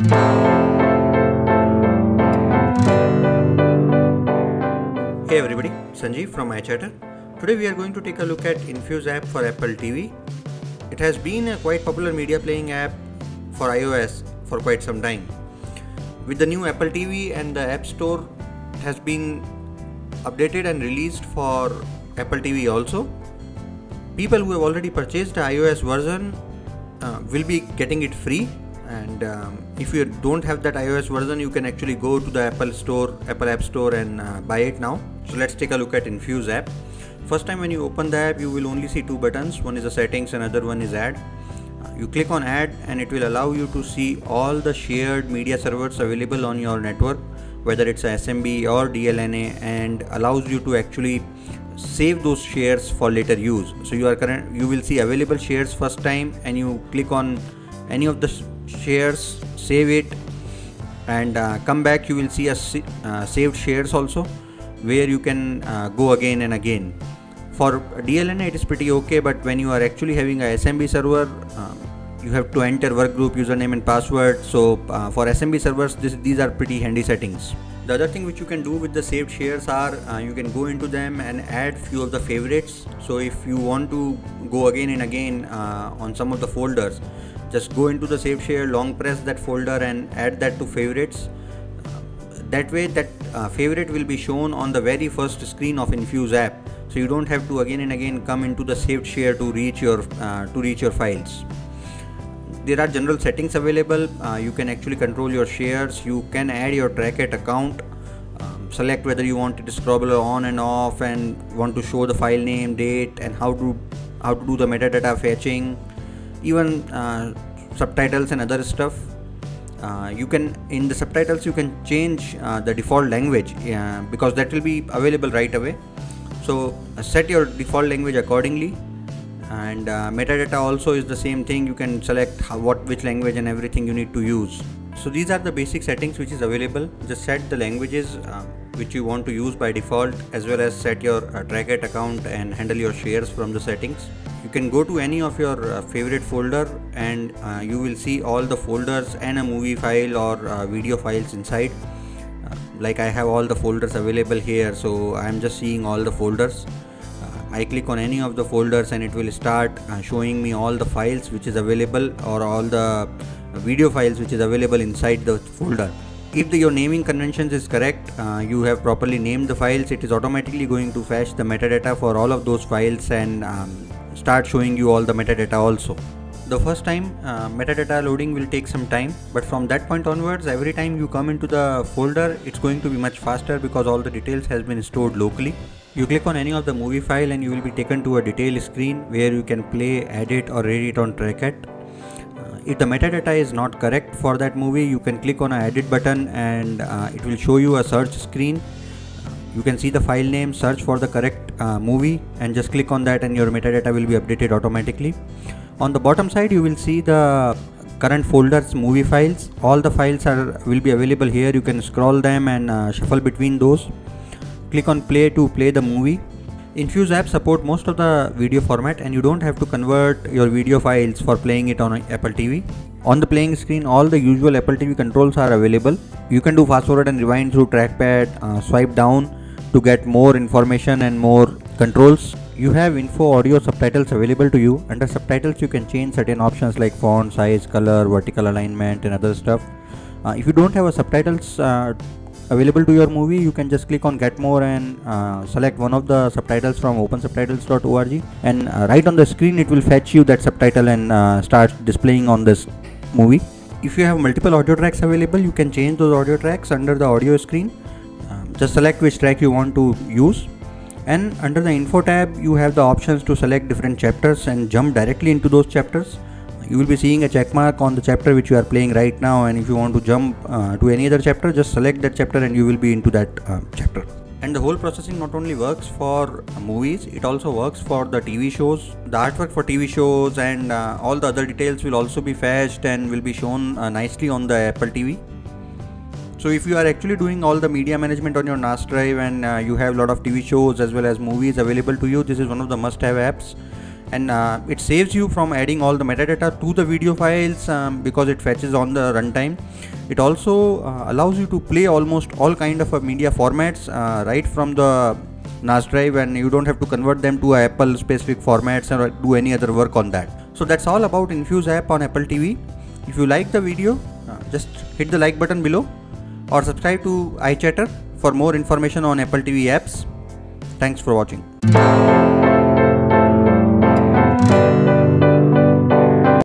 Hey everybody, Sanjeev from iChatter. Today we are going to take a look at Infuse app for Apple TV. It has been a quite popular media playing app for iOS for quite some time. With the new Apple TV and the App Store has been updated and released for Apple TV also. People who have already purchased the iOS version uh, will be getting it free and um, if you don't have that iOS version you can actually go to the Apple store Apple App Store and uh, buy it now. So let's take a look at Infuse app. First time when you open the app you will only see two buttons. One is the settings and other one is add. Uh, you click on add and it will allow you to see all the shared media servers available on your network whether it's SMB or DLNA and allows you to actually save those shares for later use. So you are current you will see available shares first time and you click on any of the shares save it and uh, come back you will see a uh, saved shares also where you can uh, go again and again. For DLNA it is pretty okay but when you are actually having a SMB server um, you have to enter workgroup username and password. So uh, for SMB servers this, these are pretty handy settings the other thing which you can do with the saved shares are uh, you can go into them and add few of the favorites. So if you want to go again and again uh, on some of the folders just go into the saved share long press that folder and add that to favorites. That way that uh, favorite will be shown on the very first screen of infuse app. So you don't have to again and again come into the saved share to reach your uh, to reach your files there are general settings available. Uh, you can actually control your shares. You can add your Trakt account. Um, select whether you want it to scroll on and off and want to show the file name date and how to how to do the metadata fetching even uh, subtitles and other stuff. Uh, you can in the subtitles you can change uh, the default language because that will be available right away. So uh, set your default language accordingly and uh, metadata also is the same thing. You can select how, what which language and everything you need to use. So these are the basic settings which is available. Just set the languages uh, which you want to use by default as well as set your uh, account and handle your shares from the settings. You can go to any of your uh, favorite folder and uh, you will see all the folders and a movie file or uh, video files inside. Uh, like I have all the folders available here so I am just seeing all the folders I click on any of the folders and it will start uh, showing me all the files which is available or all the video files which is available inside the folder. If the, your naming conventions is correct uh, you have properly named the files it is automatically going to fetch the metadata for all of those files and um, start showing you all the metadata also. The first time uh, metadata loading will take some time but from that point onwards every time you come into the folder it's going to be much faster because all the details has been stored locally you click on any of the movie file and you will be taken to a detail screen where you can play edit or edit on Trakt uh, if the metadata is not correct for that movie you can click on a edit button and uh, it will show you a search screen. You can see the file name search for the correct uh, movie and just click on that and your metadata will be updated automatically. On the bottom side you will see the current folders movie files. All the files are will be available here. You can scroll them and uh, shuffle between those click on play to play the movie infuse app support most of the video format and you don't have to convert your video files for playing it on apple tv on the playing screen, all the usual Apple TV controls are available. You can do fast forward and rewind through trackpad, uh, swipe down to get more information and more controls. You have info audio subtitles available to you. Under subtitles, you can change certain options like font, size, color, vertical alignment, and other stuff. Uh, if you don't have a subtitles uh, available to your movie, you can just click on get more and uh, select one of the subtitles from opensubtitles.org. And uh, right on the screen, it will fetch you that subtitle and uh, start displaying on this movie. If you have multiple audio tracks available, you can change those audio tracks under the audio screen just select which track you want to use and under the info tab you have the options to select different chapters and jump directly into those chapters you will be seeing a check mark on the chapter which you are playing right now and if you want to jump uh, to any other chapter just select that chapter and you will be into that uh, chapter. And the whole processing not only works for movies it also works for the tv shows. The artwork for tv shows and uh, all the other details will also be fetched and will be shown uh, nicely on the apple tv so if you are actually doing all the media management on your NAS drive and uh, you have a lot of TV shows as well as movies available to you, this is one of the must-have apps. And uh, it saves you from adding all the metadata to the video files um, because it fetches on the runtime it also uh, allows you to play almost all kind of media formats uh, right from the NAS drive and you don't have to convert them to Apple specific formats or do any other work on that. So that's all about Infuse app on Apple TV. If you like the video, uh, just hit the like button below or subscribe to iChatter for more information on Apple TV apps. Thanks for watching.